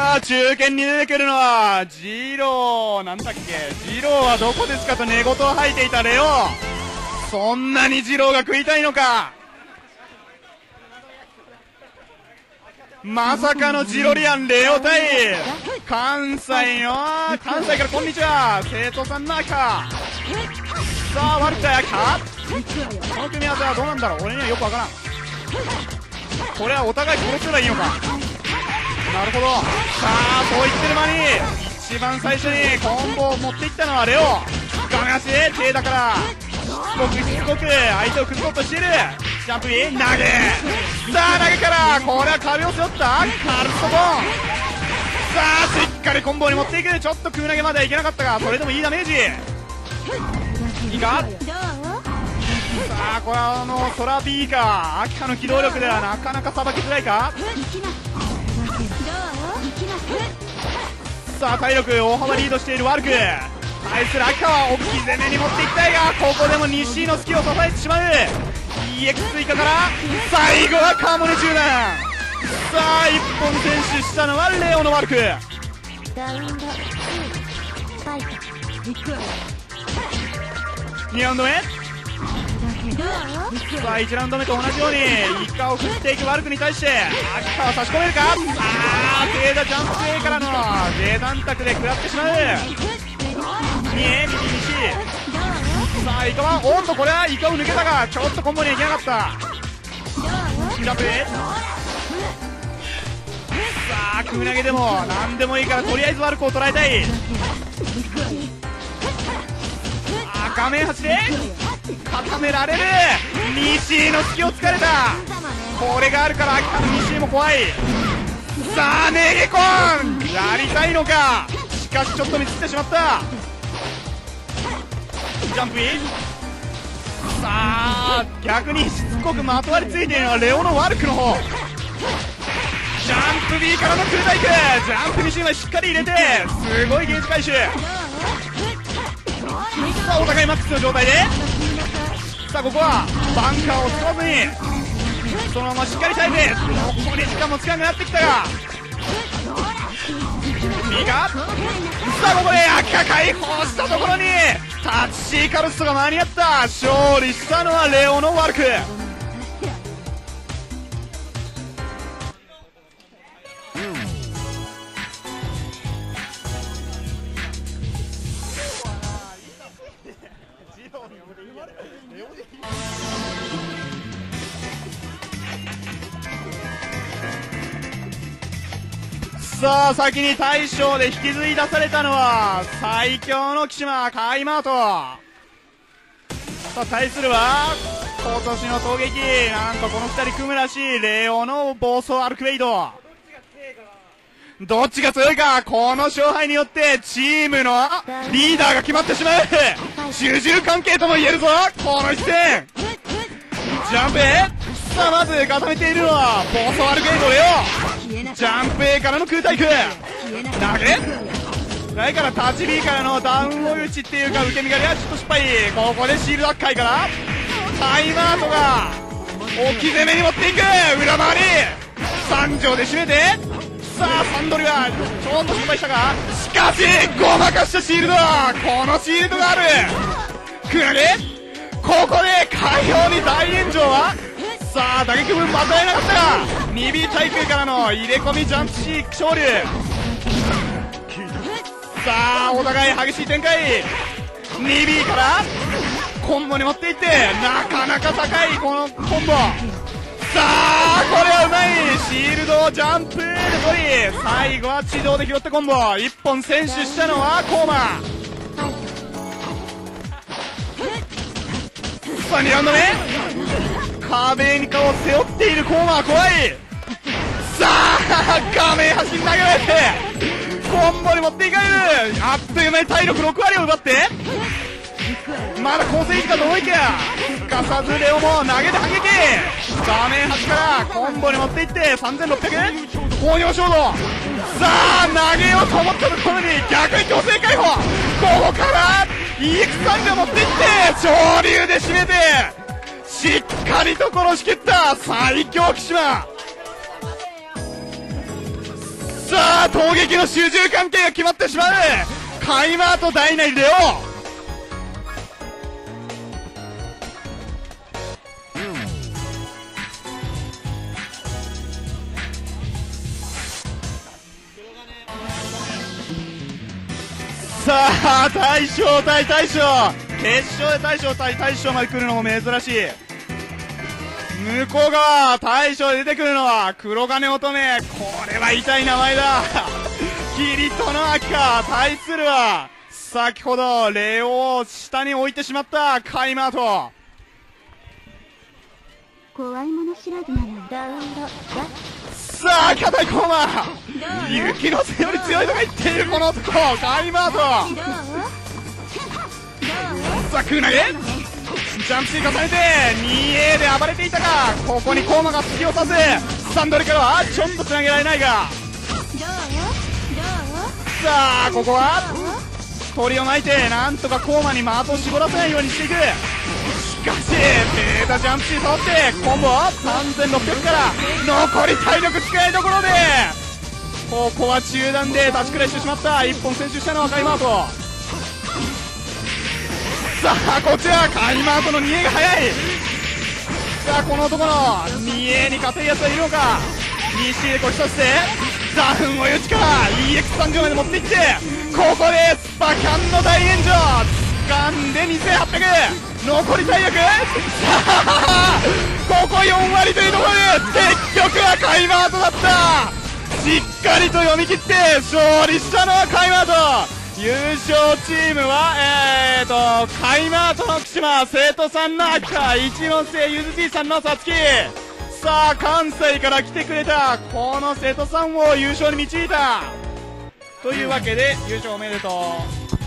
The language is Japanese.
さあ中堅に出てくるのはジローなんだっけ？ジローはどこですかと寝言を吐いていたレオ。そんなにジローが食いたいのか？まさかのジロリアンレオ対関西の？関西からこんにちは。生徒さんの赤。さあ悪くた赤この組み合わせはどうなんだろう？俺にはよくわからん。これはお互い殺せばいいのか？なるほど。さあそう言ってる間に一番最初にコンボを持っていったのはレオ。画面足手だから。しつこくしつこく相手を崩そうとしている。ジャンプに投げ。さあ投げからこれは壁を背負った。カルストボン。さあしっかりコンボに持っていく。ちょっと空投げまではいけなかったがそれでもいいダメージ。いいか？さあこれはあのソラビーか秋葉の機動力ではなかなかさばきづらいか？さあ体力大幅リードしているワルク。対する秋葉は大きい攻めに持っていきたいがここでも西井の隙を支えてしまう。EX 追加から最後はカモネ中断さあ一本選手したのはレオのワルク。2ラウンド目。さあ1ラウンド目と同じようにイカを振っていくワルクに対して秋葉は差し込めるか？ああ低打ジャンプ A からの低弾卓で食らってしまう2へ右西さあイカはおっとこれはイカを抜けたがちょっとコンボにはいけなかった。ジャンプ A さあ組み投げでも何でもいいからとりあえずワルクを捉えたい。あ画面端で。固められる。西井の隙を突かれた。これがあるから秋田の西井も怖い。さあ投げ込んやりたいのか。しかしちょっとミスってしまった。ジャンプイン。さあ逆にしつこくまとわりついているのはレオのワルクの方。ジャンプ B からのクルタイク。ジャンプミシンはしっかり入れてすごいゲージ回収。さあお互いマックスの状態で。さあここはバンカーを使わずに。そのまましっかり耐えてここで時間もつかなくなってきたが右かさあここで赤解放したところにタッチシーカルストが間に合った。勝利したのはレオのワルク。さあ先に大将で引きずり出されたのは最強の岸間カイマート。さあ対するは今年の攻撃。なんとこの2人組むらしいレオの暴走アルクベイド。どっちが強いかこの勝敗によってチームのリーダーが決まってしまう。主従関係とも言えるぞこの一戦。ジャンプさあまず固めているのは暴走アルクベイドレオ。ジャンプ A からの空対空。投げないから立ち B からのダウン追い打ちっていうか受け身がりはちょっと失敗。ここでシールド破壊から。タイマートが置き攻めに持っていく。裏回り。三条で締めて。さあサンドルがちょっと心配したがしかしごまかしたシールド。このシールドがある。空投げ？ここで海洋に大炎上あ打撃分またえなかった。が 2B 対空からの入れ込みジャンプシーク昇竜さあお互い激しい展開。2B からコンボに持っていってなかなか高いこのコンボ。さあこれはうまい。シールドをジャンプで取り最後は地上で拾ったコンボ。1本選手したのはコーマさあ2ラウンド目。壁に顔を背負っているコーマは怖い。さあ画面端に投げられてコンボに持っていかれる。あっという間に体力6割を奪って。まだ構成いくかと思いきやすかさずレオも投げて反撃画面端からコンボに持っていって3600放尿衝動。さあ投げようと思ったところに逆に強制解放。ここから EX3 で持っていって昇竜で締めて。しっかりと殺しきった。最強岸間さあ攻撃の主従関係が決まってしまう。カイマーとダイナイレオ。さあ大将対大将。決勝で大将対大将まで来るのも珍しい。向こう側大将で出てくるのは黒金乙女。これは痛い名前だ。キリトの秋か対するは先ほどレオを下に置いてしまったカイマート。怖いもの知らずならダウンロださあ硬いコーマー雪の背より強いとか言っているこの男カイマート。さあ空投げジャンプシー重ねて 2A で暴れていたがここにコーマが突き落とす。スタンドリからはちょっとつなげられないが。さあここは鳥を巻いてなんとかコーマに的を絞らせないようにしていく。しかしベータジャンプシー通ってコンボ3600から残り体力使いどころで。ここは中段で立ちくらいしてしまった。1本先取したのはカイマート。さあこちらカイマートの 2A が速い。さあこの男の 2A に勝てるやつはいるのか。2C でこしとしてダウンを打ちから EX 30まで持っていってここでスパキャンの大炎上。掴んで2800残り体力さあここ4割というところで結局はカイマートだった。しっかりと読み切って勝利したのはカイマート優勝チームは、えーと、カイマートの福島、生徒さんの秋田、一ノ瀬ゆずじいさんのさつき、さあ、関西から来てくれた、この生徒さんを優勝に導いた。というわけで、優勝おめでとう。